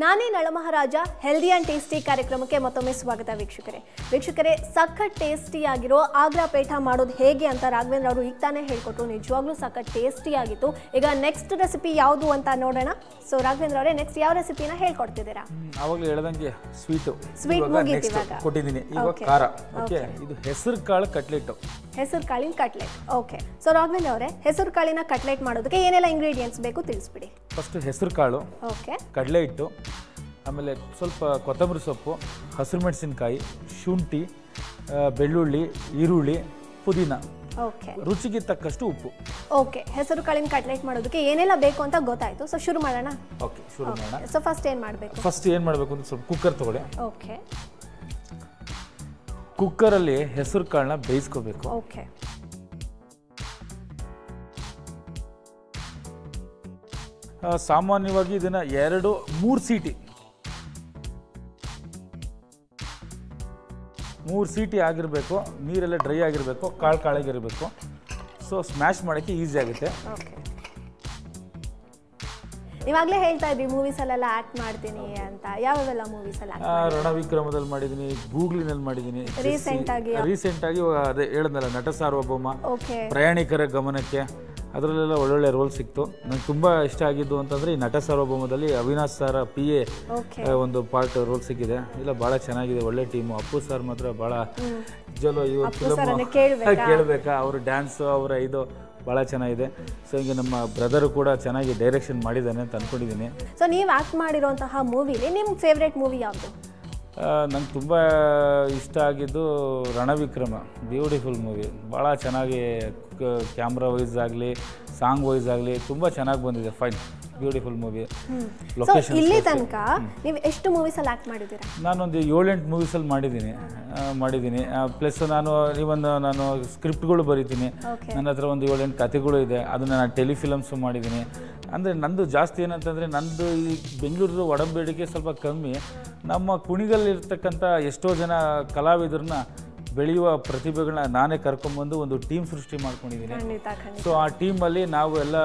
ನಾನೇ Nalamaharaja healthy and tasty ಕಾರ್ಯಕ್ರಮಕ್ಕೆ ಮತ್ತೊಮ್ಮೆ ಸ್ವಾಗತ ವೀಕ್ಷಕರೇ. ವೀಕ್ಷಕರೇ ಸಖತ್ ಟೇಸ್ಟಿ ಆಗಿರೋ ಆಗ್ರಾ ಪೇಠ ಮಾಡೋದು ಹೇಗೆ ಅಂತ ರಾಘವೇಂದ್ರ ಅವರು ಈಗ ತಾನೇ ಹೇಳ್ಕೊಟ್ರು. ನಿಜವಾಗ್ಲೂ ಸಖತ್ ಟೇಸ್ಟಿಯಾಗಿತ್ತು ಈಗ ನೆಕ್ಸ್ಟ್ ರೆಸಿಪಿ ಯಾವುದು ಅಂತ ನೋಡೋಣ. ಸೊ ರಾಘವೇಂದ್ರ ಅವರೇ ನೆಕ್ಸ್ಟ್ ಯಾವ ರೆಸಿಪಿನ ಹೇಳ್ಕೊಡ್ತಿದ್ದೀರಾ? ಆವಾಗಲೇ ಹೇಳ್ದಂಗೆ ಸ್ವೀಟು ಸ್ವೀಟ್ ಮುಗೀತು. ಕೊಟ್ಟಿದ್ದೀನಿ. ಈಗ ಖಾರ. ಓಕೆ ಇದು ಹೆಸರು ಕಾಳು ಕಟ್ಲೆಟ್. ಹೆಸರು ಕಾಳಿನ ಕಟ್ಲೆಟ್. ಓಕೆ ಸೊ ರಾಘವೇಂದ್ರ ಅವರೇ ಹೆಸರು ಕಾಳಿನ ಕಟ್ಲೆಟ್ ಮಾಡೋದಕ್ಕೆ ಏನೆಲ್ಲ ಇಂಗ್ರೀಡಿಯೆಂಟ್ಸ್ ಬೇಕು ತಿಳಿಸ್ಬಿಡಿ. ಫಸ್ಟ್ ಹೆಸರು ಕಾಳು ಓಕೆ ಕಡಲೆ ಹಿಟ್ಟು ಆಮೇಲೆ ಸ್ವಲ್ಪ ಕೊತ್ತಂಬರಿ ಸೊಪ್ಪು ಹಸಿರು ಮೆಣಸಿನಕಾಯಿ ಶುಂಠಿ ಬೆಳ್ಳುಳ್ಳಿ ಈರುಳ್ಳಿ ಪುದೀನ. ಓಕೆ ರುಚಿಗೆ ತಕ್ಕಷ್ಟು ಉಪ್ಪು. ಓಕೆ ಹೆಸರು ಕಾಳಿನ ಕಟ್ಲೆಟ್ ಮಾಡೋದಕ್ಕೆ ಏನೆಲ್ಲ ಬೇಕು ಅಂತ ಗೊತ್ತಾಯ್ತು. ಸೊ ಶುರು ಮಾಡೋಣ? ಓಕೆ ಶುರು ಮಾಡೋಣ. ಸೊ ಫಸ್ಟ್ ಏನು ಮಾಡಬೇಕು? ಫಸ್ಟ್ ಏನು ಮಾಡಬೇಕು ಅಂತ ಸ್ವಲ್ಪ ಕುಕ್ಕರ್ ತಗೊಳ್ಳಿ. ಓಕೆ ಕುಕ್ಕರಲ್ಲಿ ಹೆಸರು ಕಾಳನ್ನ ಬೇಯಿಸ್ಕೋಬೇಕು. ಓಕೆ ಸಾಮಾನ್ಯವಾಗಿ ಇದನ್ನ ಎರಡು ಮೂರು ಸೀಟಿ ಮೂರು ಸೀಟಿ ಆಗಿರಬೇಕು ನೀರೆಲ್ಲ ಡ್ರೈ ಆಗಿರಬೇಕು ಕಾಳು ಕಾಳಾಗಿರಬೇಕು. ಸೊ ಸ್ಮ್ಯಾಶ್ ಮಾಡೋಕ್ಕೆ ಈಸಿ ಆಗುತ್ತೆ. ಇವಾಗಲೇ ಹೇಳ್ತಾ ಇದ್ವಿ ಮೂವೀಸಲ್ಲೆಲ್ಲ ಆ್ಯಕ್ಟ್ ಮಾಡ್ತೀನಿ ಅಂತ. ಅಲ್ಲಿ ಆ, ರಣವಿಕ್ರಮದಲ್ಲಿ ಮಾಡಿದ್ದೀನಿ ಗೂಗ್ಲಿನಲ್ಲಿ ಮಾಡಿದ್ದೀನಿ. ರೀಸೆಂಟ್ ಆಗಿ? ರೀಸೆಂಟಾಗಿ ಅದೇ ಹೇಳಿದ್ನಲ್ಲ ನಟ ಸಾರ್ವಭೌಮ ಪ್ರಯಾಣಿಕರ ಗಮನಕ್ಕೆ. ಅದರಲ್ಲೆಲ್ಲ ಒಳ್ಳೊಳ್ಳೆ ರೋಲ್ ಸಿಕ್ತು. ನಂಗೆ ತುಂಬ ಇಷ್ಟ ಆಗಿದ್ದು ಅಂತಂದರೆ ಈ ನಟ ಸಾರ್ವಭೌಮದಲ್ಲಿ ಅವಿನಾಶ್ ಸರ್ ಪಿ ಎ ಒಂದು ಪಾರ್ಟ್ ರೋಲ್ ಸಿಕ್ಕಿದೆ. ಇಲ್ಲ ಭಾಳ ಚೆನ್ನಾಗಿದೆ ಒಳ್ಳೆ ಟೀಮು ಅಪ್ಪು ಸರ್ ಮಾತ್ರ ಭಾಳ ಜಲೋ ಇವ್ರ? ಫಿಲಮ್ ಕೇಳಬೇಕಾ? ಅವ್ರ ಡ್ಯಾನ್ಸು ಅವರ ಇದು ಭಾಳ ಚೆನ್ನಾಗಿದೆ. ಸೊ ಹೀಗೆ ನಮ್ಮ ಬ್ರದರು ಕೂಡ ಚೆನ್ನಾಗಿ ಡೈರೆಕ್ಷನ್ ಮಾಡಿದ್ದಾನೆ ಅಂತ ಅಂದ್ಕೊಂಡಿದ್ದೀನಿ ಸೊ ನೀವು ಆಕ್ಟ್ ಮಾಡಿರೋಂತಹ ಮೂವಿಲಿ ನಿಮ್ಮ ಫೇವ್ರೇಟ್ ಮೂವಿ ಯಾವುದು? ನಂಗೆ ತುಂಬ ಇಷ್ಟ ಆಗಿದ್ದು ರಣವಿಕ್ರಮ ಬ್ಯೂಟಿಫುಲ್ ಮೂವಿ ಭಾಳ ಚೆನ್ನಾಗಿ ಕ್ಯಾಮ್ರಾ ವೈಸ್ ಆಗಲಿ ಸಾಂಗ್ ವೈಸ್ ಆಗಲಿ ತುಂಬ ಚೆನ್ನಾಗಿ ಬಂದಿದೆ. ಫೈನ್ ಬ್ಯೂಟಿಫುಲ್ ಮೂವಿ ಲೊಕೇಶನ್ ಇಲ್ಲಿ ತನಕ ನೀವು ಎಷ್ಟು ಮೂವೀಸ್ ಅಲ್ಲಿ ಆಕ್ಟ್ ಮಾಡಿದ್ದೀರಾ? ನಾನೊಂದು ಏಳೆಂಟು ಮೂವೀಸಲ್ಲಿ ಮಾಡಿದ್ದೀನಿ. ಮಾಡಿದ್ದೀನಿ. ಪ್ಲಸ್ ನಾನು ಈವನ್ ನಾನು ಸ್ಕ್ರಿಪ್ಟ್ಗಳು ಬರೀತೀನಿ. ನನ್ನ ಹತ್ರ ಒಂದು ಏಳೆಂಟು ಕಥೆಗಳು ಇದೆ. ಅದನ್ನು ನಾನು ಟೆಲಿಫಿಲಮ್ಸು ಮಾಡಿದ್ದೀನಿ. ಅಂದರೆ ನಂದು ಜಾಸ್ತಿ ಏನಂತಂದರೆ ನಂದು ಈ ಬೆಂಗಳೂರು ಒಡಂಬೇಡಿಕೆ ಸ್ವಲ್ಪ ಕಮ್ಮಿ. ನಮ್ಮ ಕುಣಿಗಲ್ಲಿರ್ತಕ್ಕಂಥ ಎಷ್ಟೋ ಜನ ಕಲಾವಿದರನ್ನ ಬೆಳೆಯುವ ಪ್ರತಿಭೆಗಳನ್ನ ನಾನೇ ಕರ್ಕೊಂಡ್ಬಂದು ಒಂದು ಟೀಮ್ ಸೃಷ್ಟಿ ಮಾಡ್ಕೊಂಡಿದ್ದೀನಿ. ಸೊ ಆ ಟೀಮಲ್ಲಿ ನಾವು ಎಲ್ಲ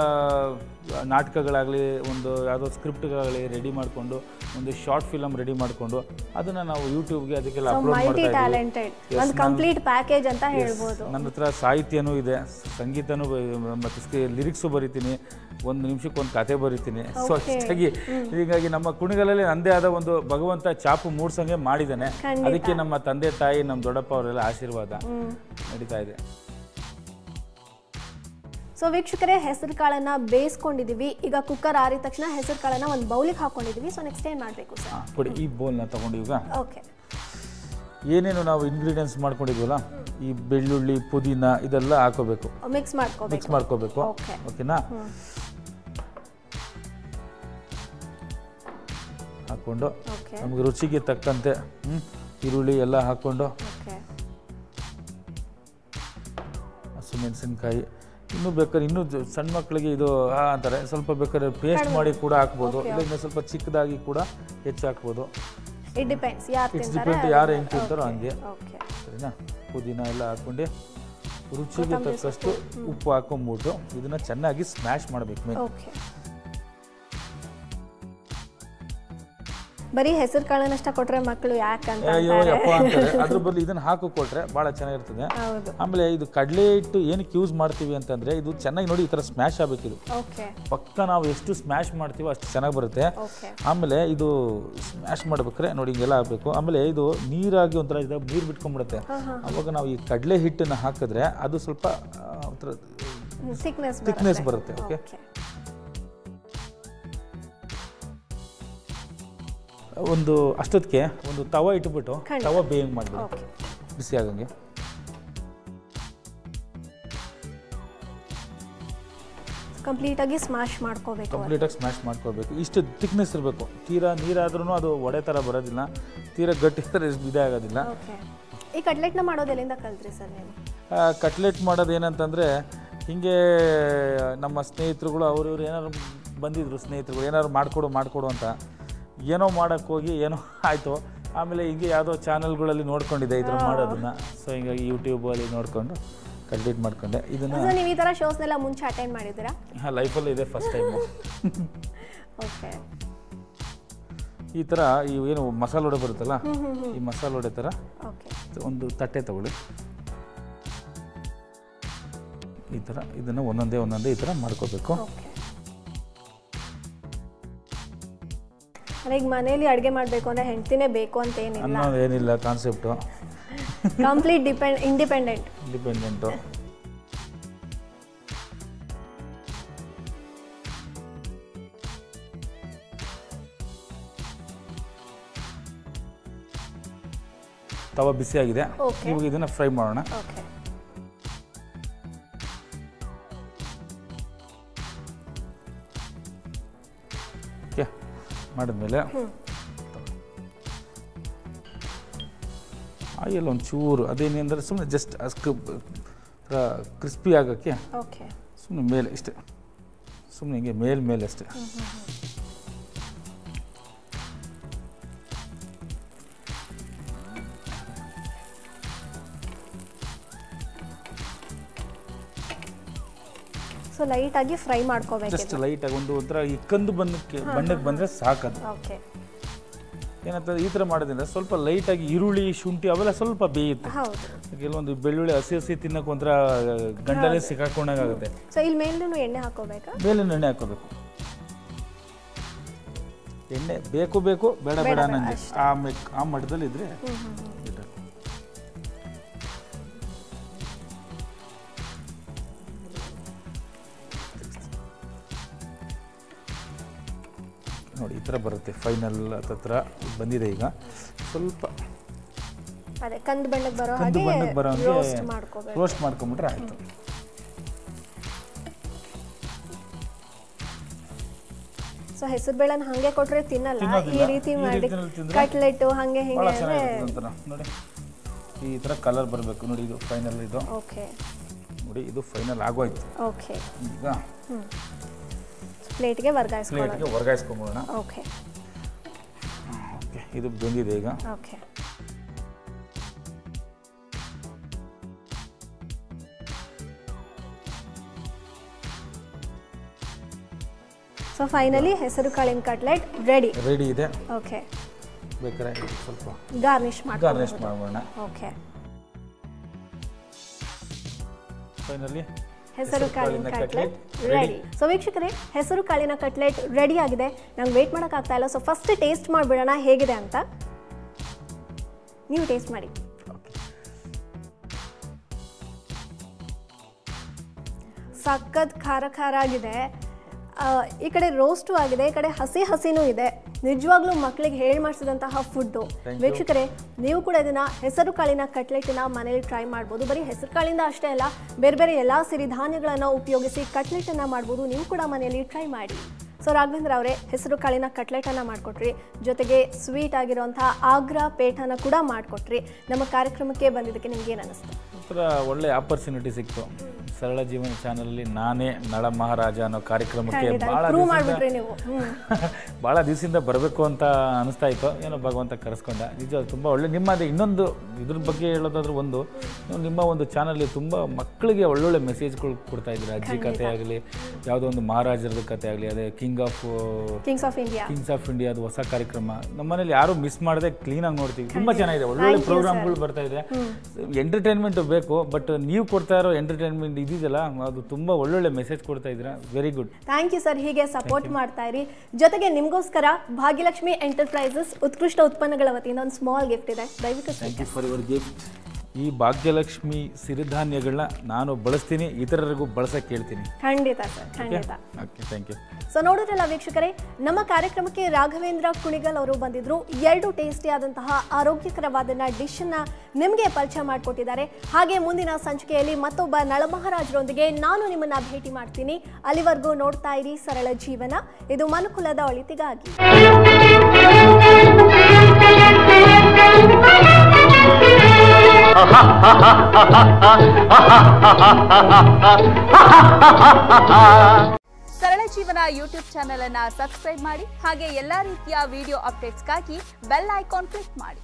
ನಾಟಕಗಳಾಗಲಿ ಒಂದು ಯಾವುದೋ ಸ್ಕ್ರಿಪ್ಟ್ಗಳಾಗಲಿ ರೆಡಿ ಮಾಡಿಕೊಂಡು ಒಂದು ಶಾರ್ಟ್ ಫಿಲಮ್ ರೆಡಿ ಮಾಡಿಕೊಂಡು ಅದನ್ನು ನಾವು ಯೂಟ್ಯೂಬ್ಗೆ ಅದಕ್ಕೆಲ್ಲ ಅಪ್ಲೋಡ್ ಕಂಪ್ಲೀಟ್ ಪ್ಯಾಕೇಜ್ ಅಂತ ಹೇಳ್ಬೋದು. ನನ್ನ ಹತ್ರ ಸಾಹಿತ್ಯನೂ ಇದೆ ಸಂಗೀತನೂ ಮತ್ತು ಲಿರಿಕ್ಸು ಬರಿತೀನಿ ಒಂದು ನಿಮಿಷಕ್ಕೆ ಒಂದು ಕತೆ ಬರಿತೀನಿ. ಸೊ ಅಷ್ಟಾಗಿ ಹೀಗಾಗಿ ನಮ್ಮ ಕುಣಿಗಲಲ್ಲಿ ನಂದೇ ಆದ ಒಂದು ಭಗವಂತ ಚಾಪು ಮೂಡ್ಸಂಗೆ ಮಾಡಿದ್ದಾನೆ. ಅದಕ್ಕೆ ನಮ್ಮ ತಂದೆ ತಾಯಿ ನಮ್ಮ ದೊಡ್ಡಪ್ಪ ಅವರೆಲ್ಲ ಆಶೀರ್ವಾದ ನಡೀತಾ ಇದೆ. ಸೊ ವೀಕ್ಷಕರೇ ಹೆಸರು ಕಾಳನ್ನ ಬೇಯಿಸ್ಕೊಂಡಿದೀವಿ. ಈಗ ಕುಕ್ಕರ್ ಆರಿದ ತಕ್ಷಣ ಹೆಸರು ಕಾಳನ್ನ ಒಂದು ಬೌಲಿಗೆ ಹಾಕೊಂಡಿದೀವಿ. ಸೊ ನೆಕ್ಸ್ಟ್ ಏನ್ ಮಾಡಬೇಕು ಸರ್ ಕೊಡಿ ಈ ಬೌಲ್ನ ತಗೊಂಡು ಈಗ. ಓಕೆ ಏನೇನು ನಾವು ಇಂಗ್ರೀಡಿಯೆಂಟ್ಸ್ ಮಾಡ್ಕೊಂಡಿದ್ವಲ್ಲ ಈ ಬೆಳ್ಳುಳ್ಳಿ ಪುದೀನ ಇದೆಲ್ಲ ಹಾಕೋಬೇಕು. ಮಿಕ್ಸ್ ಮಾಡ್ಕೋಬೇಕು. ಮಿಕ್ಸ್ ಮಾಡ್ಕೋಬೇಕು. ಓಕೆನಾ ಹಾಕ್ಕೊಂಡು ಓಕೆ ನಮಗೆ ರುಚಿಗೆ ತಕ್ಕಂತೆ ಈರುಳ್ಳಿ ಎಲ್ಲ ಹಾಕ್ಕೊಂಡು ಓಕೆ ಹಸಿಮೆಣಸಿನ್ಕಾಯಿ ಇನ್ನೂ ಬೇಕಾದ್ರೆ ಇನ್ನೂ ಸಣ್ಣ ಮಕ್ಕಳಿಗೆ ಇದು ಅಂತಾರೆ. ಸ್ವಲ್ಪ ಬೇಕಾದ್ರೆ ಪೇಸ್ಟ್ ಮಾಡಿ ಕೂಡ ಹಾಕ್ಬೋದು. ಇಲ್ಲ ಸ್ವಲ್ಪ ಚಿಕ್ಕದಾಗಿ ಕೂಡ ಹೆಚ್ಚು ಹಾಕ್ಬೋದು. ಇಟ್ ಡಿಪೆಂಡ್ಸ್ ಯಾರು ಹೆಂಗೆ ತಿಂತಾರೋ ಹಂಗೆ. ಸರಿನಾ? ಪುದೀನ ಎಲ್ಲ ಹಾಕ್ಕೊಂಡು ರುಚಿಗೆ ತಕ್ಕಷ್ಟು ಉಪ್ಪು ಹಾಕೊಂಬಿಟ್ಟು ಇದನ್ನು ಚೆನ್ನಾಗಿ ಸ್ಮ್ಯಾಶ್ ಮಾಡಬೇಕು ಮೇನ್ ಬರೀ ಹೆಸರು ಕಾಳನ್ನಷ್ಟ ಕೊಟ್ರೆ ಮಕ್ಕಳು ಯಾಕಂತ ಅಯ್ಯೋ ಯಪ್ಪ ಅಂತಾರೆ. ಅದ್ರ ಬದಲು ಇದನ್ನ ಹಾಕು ಕೊಟ್ರೆ ಬಹಳ ಚೆನ್ನಾಗಿರ್ತದೆ. ಆಮೇಲೆ ಇದು ಕಡಲೆ ಹಿಟ್ಟು ಏನಕ್ಕೆ ಯೂಸ್ ಮಾಡ್ತೀವಿ ಅಂತಂದ್ರೆ ಇದು ಚೆನ್ನಾಗಿ ನೋಡಿ ಈ ತರ ಸ್ಮ್ಯಾಶ್ ಆಗ್ಬೇಕು ಇದು. ಪಕ್ಕ ನಾವು ಎಷ್ಟು ಸ್ಮ್ಯಾಶ್ ಮಾಡ್ತೀವೋ ಅಷ್ಟು ಚೆನ್ನಾಗಿ ಬರುತ್ತೆ. ಆಮೇಲೆ ಇದು ಸ್ಮ್ಯಾಶ್ ಮಾಡ್ಬೇಕ್ರೆ ನೋಡಿ ಹಿಂಗೆಲ್ಲ ಆಗಬೇಕು. ಆಮೇಲೆ ಇದು ನೀರಾಗಿ ಒಂಥರ ಇದು ನೀರು ಬಿಟ್ಕೊಂಡ್ಬಿಡುತ್ತೆ. ಅವಾಗ ನಾವು ಈ ಕಡಲೆ ಹಿಟ್ಟನ್ನು ಹಾಕಿದ್ರೆ ಅದು ಸ್ವಲ್ಪ ಒಂಥರ ಥಿಕ್ನೆಸ್ ಬರುತ್ತೆ. ಓಕೆ. ಒಂದು ಅಷ್ಟೊತ್ತಿಗೆ ಒಂದು ತವ ಇಟ್ಬಿಟ್ಟು ತವ ಬೇಯಂಗೆ ಮಾಡಬೇಕು ಬಿಸಿ ಆಗಂಗೆ. ಕಂಪ್ಲೀಟಾಗಿ ಸ್ಮಾಶ್ ಮಾಡ್ಕೋಬೇಕು ಕಂಪ್ಲೀಟಾಗಿ ಸ್ಮ್ಯಾಶ್ ಮಾಡ್ಕೋಬೇಕು. ಇಷ್ಟು ಥಿಕ್ನೆಸ್ ಇರಬೇಕು. ತೀರಾ ನೀರಾದ್ರೂ ಅದು ಒಡೆ ಥರ ಬರೋದಿಲ್ಲ. ತೀರಾ ಗಟ್ಟಿ ಥರ ಇದೇ ಆಗೋದಿಲ್ಲ. ಓಕೆ. ಈ ಕಟ್ಲೆಟ್ನ ಮಾಡೋದು ಎಲ್ಲಿಂದ ಕಲ್ತ್ರಿ ಸರ್ ನೀವು? ಕಟ್ಲೆಟ್ ಮಾಡೋದು ಏನಂತಂದರೆ ಹಿಂಗೆ ನಮ್ಮ ಸ್ನೇಹಿತರುಗಳು ಅವ್ರು ಇವ್ರು ಏನಾದ್ರು ಬಂದಿದ್ರು ಸ್ನೇಹಿತರುಗಳು ಏನಾದ್ರು ಮಾಡಿಕೊಡು ಮಾಡಿಕೊಡು ಅಂತ. ಏನೋ ಮಾಡೋಕ್ಕೆ ಹೋಗಿ ಏನೋ ಆಯಿತು. ಆಮೇಲೆ ಹಿಂಗೆ ಯಾವುದೋ ಚಾನಲ್ಗಳಲ್ಲಿ ನೋಡ್ಕೊಂಡಿದ್ದೆ ಇದ್ರ ಮಾಡೋದನ್ನ. ಸೊ ಹಿಂಗಾಗಿ ಯೂಟ್ಯೂಬಲ್ಲಿ ನೋಡಿಕೊಂಡು ಕಂಪ್ಲೀಟ್ ಮಾಡ್ಕೊಂಡೆ. ಇದನ್ನು ನೀವು ಈ ಥರ ಶೋಸ್ನೆಲ್ಲ ಮುಂಚೆ ಅಟೆಂಡ್ ಮಾಡಿದ್ದೀರಾ? ಹಾಂ ಲೈಫಲ್ಲಿ ಇದೆ ಫಸ್ಟ್ ಟೈಮು ಓಕೆ ಈ ಥರ ಈ ಏನು ಮಸಾಲೆ ವಡೆ ಬರುತ್ತಲ್ಲ ಈ ಮಸಾಲೆ ವಡೆ ಥರ ಒಂದು ತಟ್ಟೆ ತಗೊಳ್ಳಿ. ಈ ಥರ ಇದನ್ನು ಒಂದೊಂದೇ ಒಂದೊಂದೇ ಈ ಥರ ಮಾಡ್ಕೋಬೇಕು. ಈಗ ಮನೇಲಿ ಅಡುಗೆ ಮಾಡಬೇಕು ಅಂದರೆ ಹೆಂಡ್ತಿನೇ ಬೇಕು ಅಂತ ಏನಿಲ್ಲ. ಏನಿಲ್ಲ concept complete depend independent independent ತವ ಬಿಸಿಯಾಗಿದೆ. ಇವಾಗ ಇದನ್ನು ಫ್ರೈ ಮಾಡೋಣ. ಓಕೆ ಮಾಡಿದ್ಮೇಲೆ ಆಯಿಲ್ ಒಂಚೂರು ಚೂರು ಅದೇನೆಂದರೆ ಸುಮ್ಮನೆ ಜಸ್ಟ್ ಅಷ್ಟು ಕ್ರಿಸ್ಪಿ ಆಗೋಕ್ಕೆ ಸುಮ್ಮನೆ ಮೇಲೆ ಇಷ್ಟೇ. ಸುಮ್ಮನೆ ಹಿಂಗೆ ಮೇಲ್ ಮೇಲೆ ಅಷ್ಟೇ. ಸೊ ಲೈಟಾಗಿ ಫ್ರೈ ಮಾಡ್ಕೋಬೇಕು ಜಸ್ಟ್ ಲೈಟಾಗಿ ಒಂದು ಒಂಥರ ಈ ಕಂದು ಬಣ್ಣಕ್ಕೆ ಬಣ್ಣಕ್ಕೆ ಬಂದರೆ ಸಾಕದು. ಓಕೆ ಏನಂತಂದ್ರೆ ಈ ಥರ ಮಾಡೋದ್ರಿಂದ ಸ್ವಲ್ಪ ಲೈಟಾಗಿ ಈರುಳ್ಳಿ ಶುಂಠಿ ಅವೆಲ್ಲ ಸ್ವಲ್ಪ ಬೇಯುತ್ತೆ. ಹೌದು. ಕೆಲವೊಂದು ಬೆಳ್ಳುಳ್ಳಿ ಹಸಿ ಹಸಿ ತಿನ್ನಕ್ಕೆ ಒಂಥರ ಗಂಡಲೇ ಸಿಕ್ಕಾಕೊಂಡಾಗುತ್ತೆ ಸೊ ಇಲ್ಲಿ ಮೇಲೂ ಎಣ್ಣೆ ಹಾಕೋಬೇಕಾ? ಮೇಲೆ ಎಣ್ಣೆ ಹಾಕೋಬೇಕು. ಎಣ್ಣೆ ಬೇಕು ಬೇಕು ಬೇಡ ಬೇಡ ಅನ್ನಂಗೆ. ಆ ಆ ಮಟ್ಟದಲ್ಲಿ ಇದ್ರೆ ಥರ ಬರುತ್ತೆ ಫೈನಲ್ ಹತ್ರ ಬಂದಿದೆ ಈಗ. ಸ್ವಲ್ಪ ಅದೇ ಕಂದು ಬಣ್ಣಕ್ಕೆ ಬರೋ ಕಂದು ಹಾಗೆ ಬಣ್ಣಕ್ಕೆ ಬರೋ ರೋಸ್ಟ್ ಮಾಡ್ಕೊಂಬಿಟ್ರೆ ಆಯಿತು. ಸೊ ಹೆಸರು ಬೇಳೆನ ಹಂಗೆ ಕೊಟ್ರೆ ತಿನ್ನಲ್ಲ ಈ ರೀತಿ ಮಾಡಿ ಕಟ್ಲೆಟ್ ಹಂಗೆ ಹಿಂಗೆ ನೋಡಿ ಈ ಥರ ಕಲರ್ ಬರಬೇಕು. ನೋಡಿ ಇದು ಫೈನಲ್ ಇದು. ಓಕೆ ನೋಡಿ ಇದು ಫೈನಲ್ ಆಗೋಯ್ತು. ಓಕೆ ಈಗ ಪ್ಲೇಟ್ಗೆ ಪ್ಲೇಟ್ಗೆ ವರ್ಗಾಯಿಸ್ಕೊಂಬೋಣ ಓಕೆ. ಇದು ಬಂದಿದೆ ಈಗ. ಓಕೆ. ಸೊ ಫೈನಲಿ ಹೆಸರು ಕಾಳಿನ ಕಟ್ಲೆಟ್ ರೆಡಿ ರೆಡಿ ಇದೆ. ಓಕೆ. ಬೇಕಾದ್ರೆ ಸ್ವಲ್ಪ ಗಾರ್ನಿಶ್ ಮಾಡಿ ಗಾರ್ನಿಷ್ ಮಾಡೋಣ ಓಕೆ. ಫೈನಲಿ ಹೆಸರು ಕಾಳಿನ ಕಟ್ಲೆಟ್ ರೆಡಿ. ಸೊ ವೀಕ್ಷಕರೇ ಹೆಸರು ಕಾಳಿನ ಕಟ್ಲೆಟ್ ರೆಡಿ ಆಗಿದೆ. ನಂಗೆ ವೇಟ್ ಮಾಡೋಕ್ಕಾಗ್ತಾ ಇಲ್ಲ. ಸೊ ಫಸ್ಟ್ ಟೇಸ್ಟ್ ಮಾಡಿಬಿಡೋಣ ಹೇಗಿದೆ ಅಂತ. ನೀವು ಟೇಸ್ಟ್ ಮಾಡಿ. ಸಖತ್ ಖಾರ ಖಾರ ಆಗಿದೆ. ಈ ಕಡೆ ರೋಸ್ಟು ಆಗಿದೆ ಈ ಕಡೆ ಹಸಿ ಹಸಿನೂ ಇದೆ. ನಿಜವಾಗ್ಲೂ ಮಕ್ಕಳಿಗೆ ಹೇಳಿ ಮಾಡಿಸಿದಂತಹ ಫುಡ್ಡು ವೀಕ್ಷಕರೇ ನೀವು ಕೂಡ ಇದನ್ನ ಹೆಸರು ಕಾಳಿನ ಕಟ್ಲೆಟ್ನ ಮನೇಲಿ ಟ್ರೈ ಮಾಡ್ಬೋದು. ಬರೀ ಹೆಸರು ಕಾಳಿಂದ ಅಷ್ಟೇ ಅಲ್ಲ ಬೇರೆ ಬೇರೆ ಎಲ್ಲ ಸಿರಿಧಾನ್ಯಗಳನ್ನು ಉಪಯೋಗಿಸಿ ಕಟ್ಲೆಟನ್ನು ಮಾಡ್ಬೋದು. ನೀವು ಕೂಡ ಮನೆಯಲ್ಲಿ ಟ್ರೈ ಮಾಡಿ. ಸೊ ರಾಘವೇಂದ್ರ ಅವರೇ ಹೆಸರು ಕಾಳಿನ ಕಟ್ಲೆಟನ್ನು ಮಾಡಿಕೊಟ್ರಿ. ಜೊತೆಗೆ ಸ್ವೀಟ್ ಆಗಿರುವಂತಹ ಆಗ್ರಾ ಪೇಠನ ಕೂಡ ಮಾಡಿಕೊಟ್ರಿ. ನಮ್ಮ ಕಾರ್ಯಕ್ರಮಕ್ಕೆ ಬಂದಿದ್ದಕ್ಕೆ ನಿಮ್ಗೆ ಏನು ಅನಿಸ್ತು? ಒಂಥರ ಒಳ್ಳೆ ಆಪರ್ಚುನಿಟಿ ಸಿಕ್ತು. ಸರಳ ಜೀವನ ಚಾನಲಲ್ಲಿ ನಾನೇ ನಳ ಮಹಾರಾಜ ಅನ್ನೋ ಕಾರ್ಯಕ್ರಮಕ್ಕೆ ಭಾಳ ಬಹಳ ಭಾಳ ದಿವಸದಿಂದ ಬರಬೇಕು ಅಂತ ಅನಿಸ್ತಾ ಇತ್ತು. ಏನೋ ಭಗವಂತ ಕರೆಸ್ಕೊಂಡ. ನಿಜ ತುಂಬ ಒಳ್ಳೆ ನಿಮ್ಮದೇ ಇನ್ನೊಂದು ಇದ್ರ ಬಗ್ಗೆ ಹೇಳೋದಾದ್ರೂ ಒಂದು ನಿಮ್ಮ ಒಂದು ಚಾನಲ್ಲಿ ತುಂಬ ಮಕ್ಕಳಿಗೆ ಒಳ್ಳೊಳ್ಳೆ ಮೆಸೇಜ್ಗಳು ಕೊಡ್ತಾ ಇದ್ದೀರಾ. ಅಜ್ಜಿ ಕತೆ ಆಗಲಿ ಯಾವುದೋ ಒಂದು ಮಹಾರಾಜರದ ಕತೆ ಆಗಲಿ ಅದೇ king of kings of India kings of India ಅದು ಹೊಸ ಕಾರ್ಯಕ್ರಮ. ನಮ್ಮನೇಲಿ ಯಾರು ಮಿಸ್ ಮಾಡದೆ ಕ್ಲೀನಾಗಿ ನೋಡ್ತೀವಿ. ತುಂಬಾ ಚೆನ್ನಾಗಿದೆ. ಒಳ್ಳೊಳ್ಳೆ ಪ್ರೋಗ್ರಾಮ್ಗಳು ಬರ್ತಾ ಇದೆ. ಎಂಟರ್ಟೈನ್ಮೆಂಟ್ ಬೇಕು ಬಟ್ ನೀವು ಕೊಡ್ತಾ ಇರೋ ಎಂಟರ್ಟೈನ್ಮೆಂಟ್ ಇದೆಯಲ್ಲ ಅದು ತುಂಬ ಒಳ್ಳೊಳ್ಳೆ ಮೆಸೇಜ್ ಕೊಡ್ತಾ ಇದ್ದೀರಾ. Very good thank you sir ಹೀಗೆ ಸಪೋರ್ಟ್ ಮಾಡ್ತಾ ಇರಿ. ಜೊತೆಗೆ ನಿಮಗೋಸ್ಕರ ಭಾಗ್ಯಲಕ್ಷ್ಮಿ ಎಂಟರ್ಪ್ರೈಸಸ್ ಉತ್ಕೃಷ್ಟ ಉತ್ಪನ್ನಗಳ ವತಿಯಿಂದ ಒಂದು ಸ್ಮಾಲ್ ಗಿಫ್ಟ್ ಇದೆ. ದಯವಿಟ್ಟು thank you for your gift ಈ ಭಾಗ್ಯಲಕ್ಷ್ಮಿ ಸಿರಿಧಾನ್ಯಗಳನ್ನ ನಾನು ಬಳಸ್ತೀನಿ ಇತರರಿಗೂ ಬಳಸಕ್ಕೆ ಹೇಳ್ತೀನಿ. ಖಂಡಿತ ಸರ್ ಖಂಡಿತ. ಓಕೆ ಥ್ಯಾಂಕ್ ಯು ಸೊ ನೋಡಿದ್ರಲ್ಲ ವೀಕ್ಷಕರೇ ನಮ್ಮ ಕಾರ್ಯಕ್ರಮಕ್ಕೆ ರಾಘವೇಂದ್ರ ಕುಣಿಗಲ್ ಅವರು ಬಂದಿದ್ರು. ಎರಡು ಟೇಸ್ಟಿ ಆದಂತಹ ಆರೋಗ್ಯಕರವಾದ ಡಿಶ್ ಅನ್ನ ನಿಮಗೆ ಪರಿಚಯ ಮಾಡಿಕೊಟ್ಟಿದ್ದಾರೆ. ಹಾಗೆ ಮುಂದಿನ ಸಂಚಿಕೆಯಲ್ಲಿ ಮತ್ತೊಬ್ಬ ನಳಮಹಾರಾಜರೊಂದಿಗೆ ನಾನು ನಿಮ್ಮನ್ನ ಭೇಟಿ ಮಾಡ್ತೀನಿ. ಅಲ್ಲಿವರೆಗೂ ನೋಡ್ತಾ ಇರಿ ಸರಳ ಜೀವನ. ಇದು ಮನುಕುಲದ ಒಳಿತಿಗಾಗಿ. ಸರಳ ಜೀವನ ಯೂಟ್ಯೂಬ್ ಚಾನೆಲ್ ಅನ್ನ ಸಬ್ಸ್ಕ್ರೈಬ್ ಮಾಡಿ ಹಾಗೆ ಎಲ್ಲಾ ರೀತಿಯ ವಿಡಿಯೋ ಅಪ್ಡೇಟ್ಸ್ಗಾಗಿ ಬೆಲ್ ಐಕಾನ್ ಕ್ಲಿಕ್ ಮಾಡಿ.